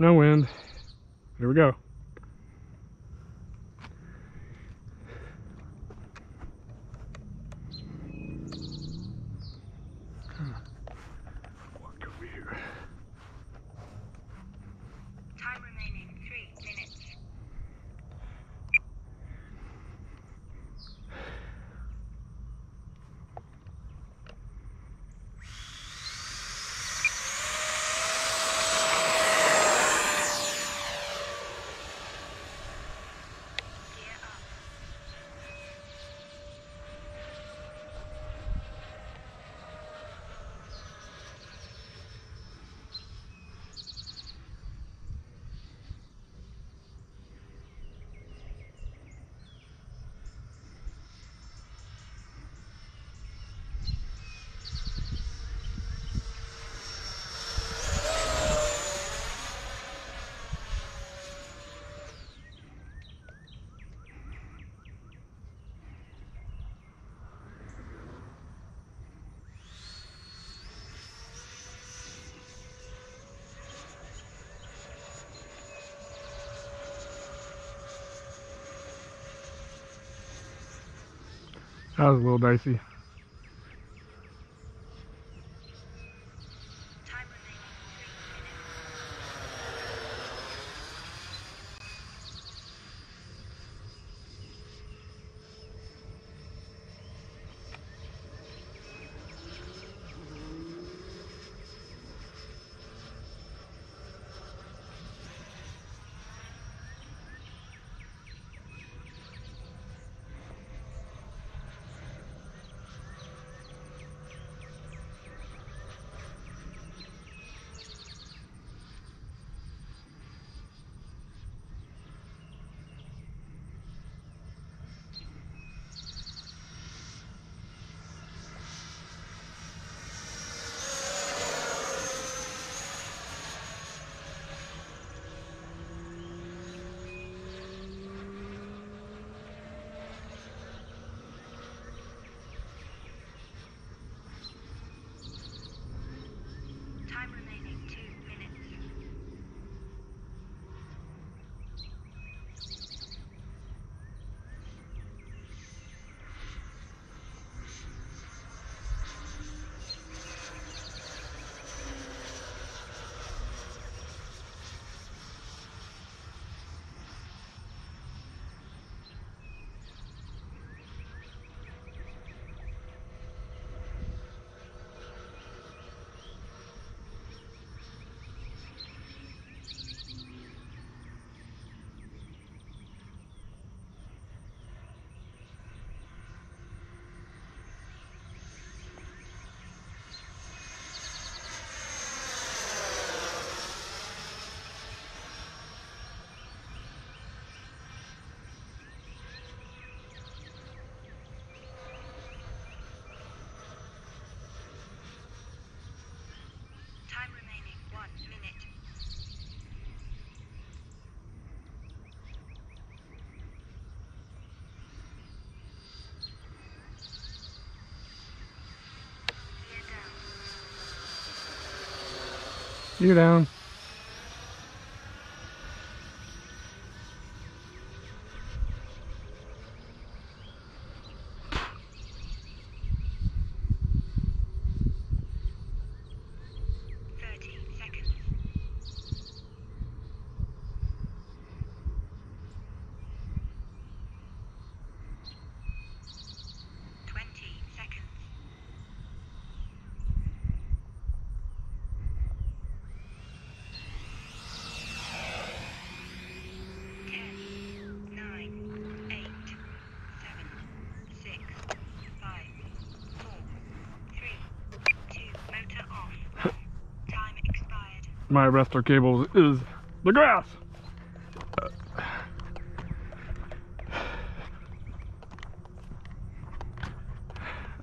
no wind. Here we go. That was a little dicey. You're down. My arrestor cables is the grass.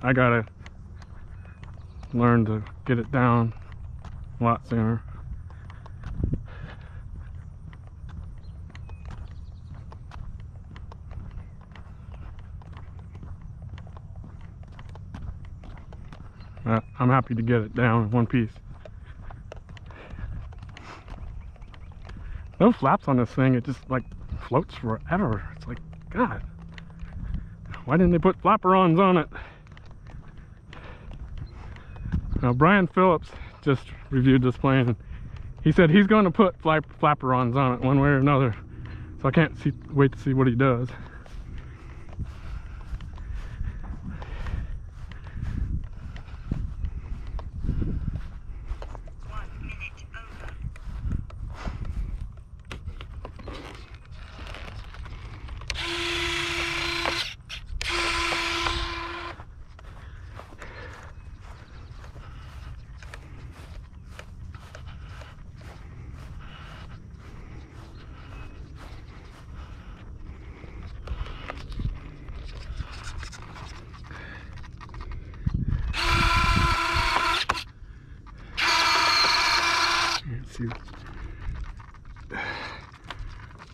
I gotta learn to get it down a lot sooner. Uh, I'm happy to get it down in one piece. No flaps on this thing, it just like floats forever. It's like, God, why didn't they put flaperons on it? Now, Brian Phillips just reviewed this plane he said he's going to put flap flaperons on it one way or another. So I can't see, wait to see what he does.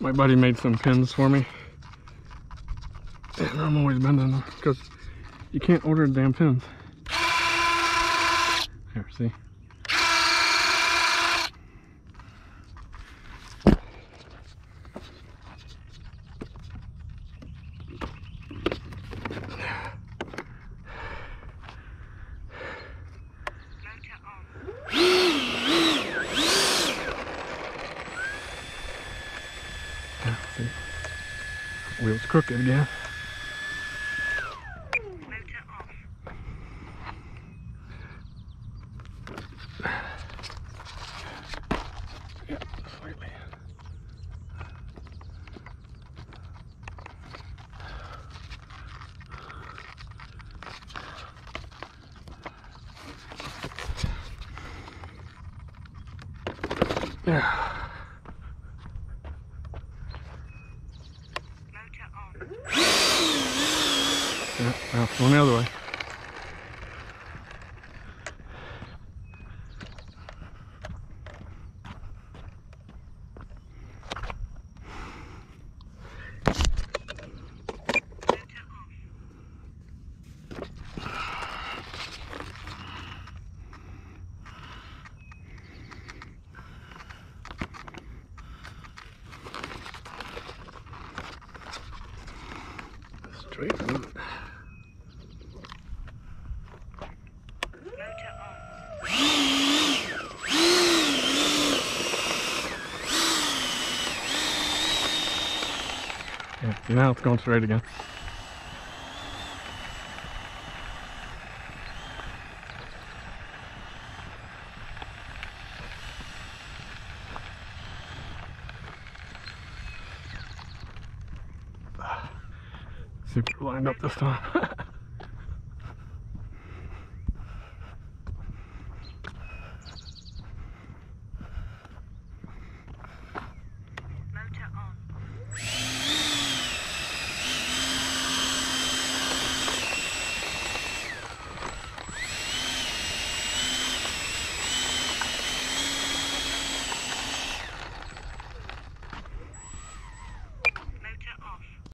My buddy made some pins for me. And I'm always bending them because you can't order damn pins. Here, see? Motor on. Yeah, see? Wheels crooked again. Yeah, slightly. Yeah. Motor on. Yeah, going the other way. Straight on. Motor on. Yeah, see, now it's going straight again. Super lined up this time.